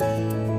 Música